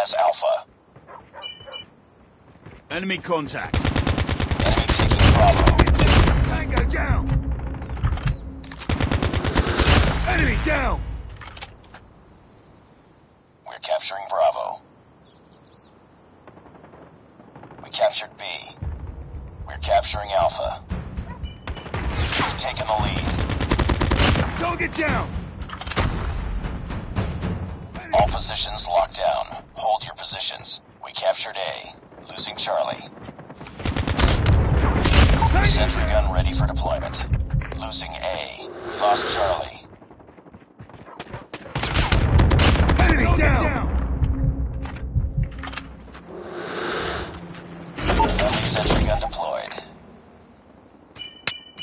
has Alpha. Enemy contact. Enemy taking Bravo. Tango down! Enemy down! We're capturing Bravo. We captured B. We're capturing Alpha. We've taken the lead. Target down! All positions locked down. Hold your positions. We captured A. Losing Charlie. Sentry gun ready for deployment. Losing A. Lost Charlie. Enemy down! Friendly sentry gun deployed.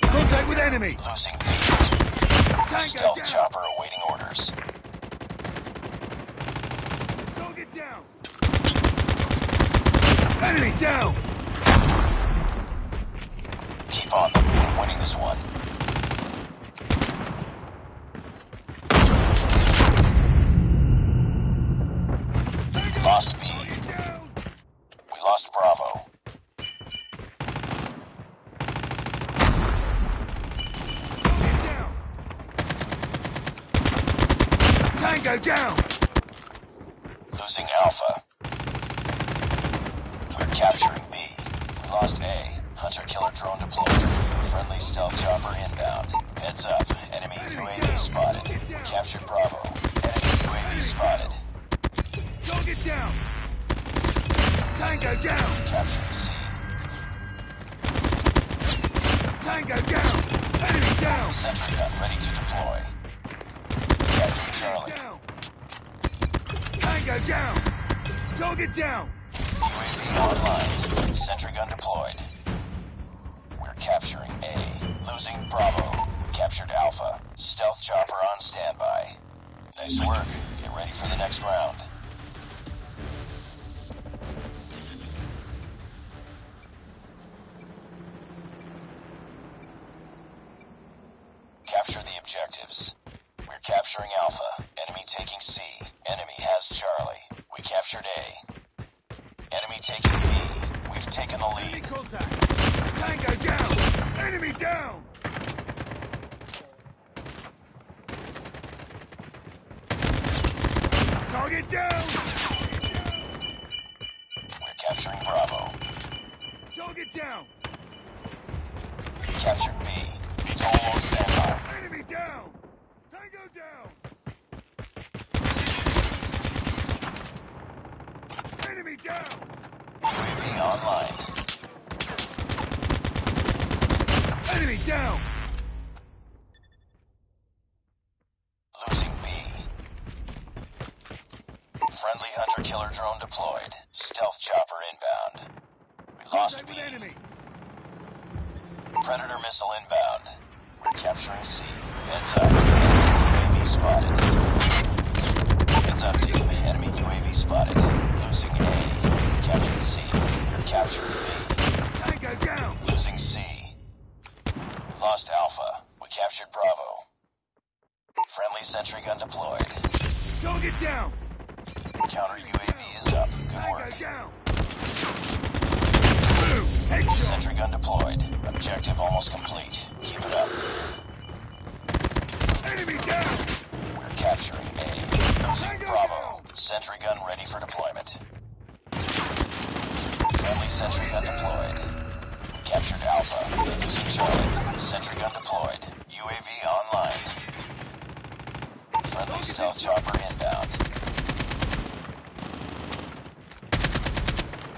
Contact with enemy! Losing B. Tango Stealth down! chopper awaiting orders. Target down! Enemy down! Keep on them. We're winning this one. Lost B. We lost Bravo. Down! Tango down! Losing Alpha. Capturing B. We lost A. Hunter killer drone deployed. Friendly stealth chopper inbound. Heads up. Enemy UAV spotted. We captured Bravo. Enemy UAV spotted. Target down! Tango down! Capturing C. Tango down! Enemy down! Sentry gun ready to deploy. Capturing Charlie. Down! Tango down! Target down! Online. Sentry gun deployed. We're capturing A. Losing Bravo. We captured Alpha. Stealth chopper on standby. Nice work. Get ready for the next round. Capture the objectives. We're capturing Alpha. Enemy taking C. Enemy has Charlie. We captured A. Enemy taking B. We've taken the lead. Enemy contact! Tango down! Enemy down! Target down! We're capturing Bravo. Target down! Captured B. Solo on standby. Enemy down! Tango down! Enemy down! UAV online. Enemy down! Losing B. Friendly hunter killer drone deployed. Stealth chopper inbound. We lost B. enemy! Predator missile inbound. We're capturing C. Heads up. Enemy UAV spotted. Objective almost complete. Keep it up. Enemy down! We're capturing A. Losing Bravo. Sentry gun ready for deployment. Friendly sentry gun deployed. Captured Alpha. Losing Charlie. Sentry gun deployed. UAV online. Friendly stealth chopper inbound.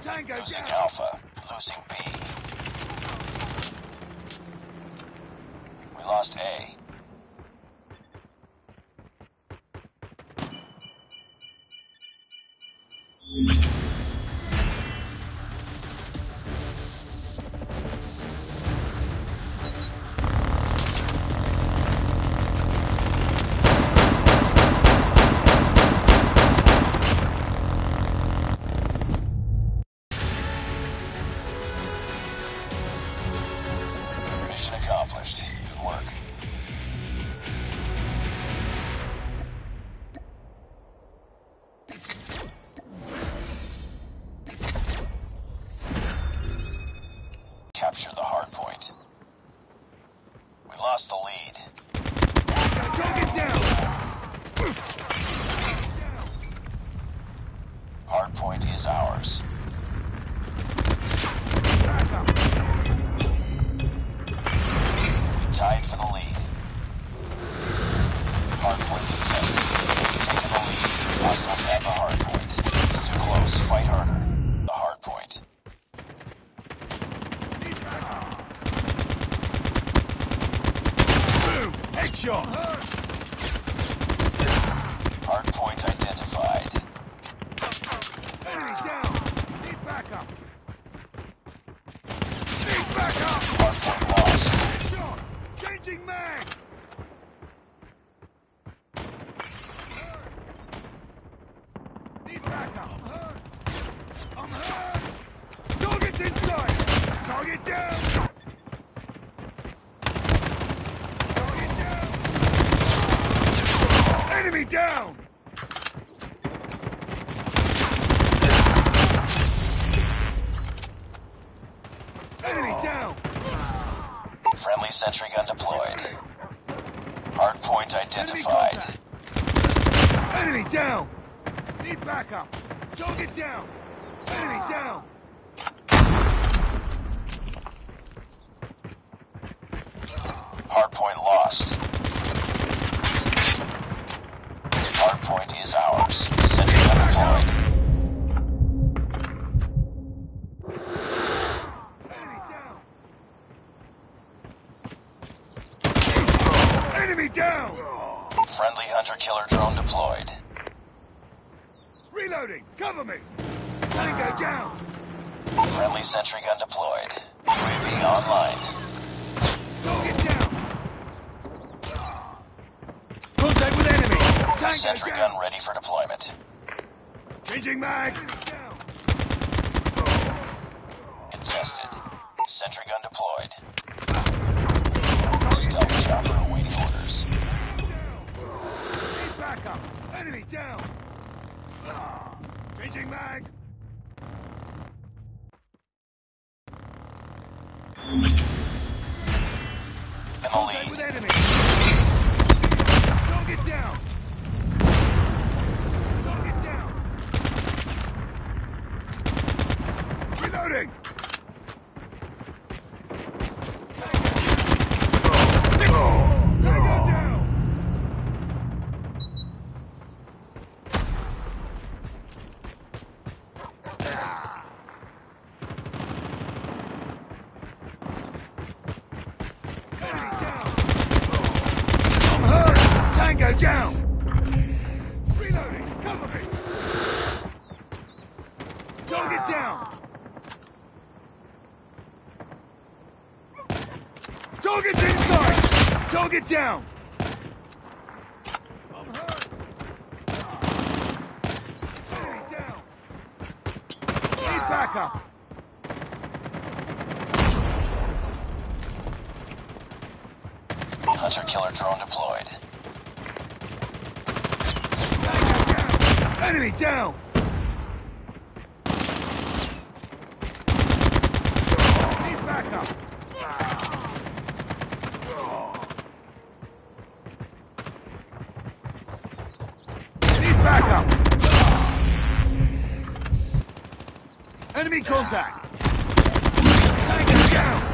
Tango Losing down! Alpha. Losing B. We lost A. down! Enemy down! Friendly sentry gun deployed. Hardpoint Enemy identified. contact! Enemy down! Need backup! Target down! Enemy down! Hardpoint lost. Hardpoint is ours. Sentry gun deployed. Enemy down! Enemy down! Friendly hunter-killer drone deployed. Reloading! Cover me! Tango down! Friendly sentry gun deployed. UAV online. Target down! Contact with Tango Sentry gun ready for deployment. Changing mag! Contested. Sentry gun deployed. Stealth chopper awaiting orders. Need backup! Enemy down! Changing mag! In the lead. enemy! Target down! Target down! Reloading! Tango down! Reloading! Cover me! Target down! Target's inside! Target down! I'm hurt! Enemy down! Need backup! Hunter-killer drone deployed. Enemy down! Need backup! Need backup! Enemy contact! Tango down!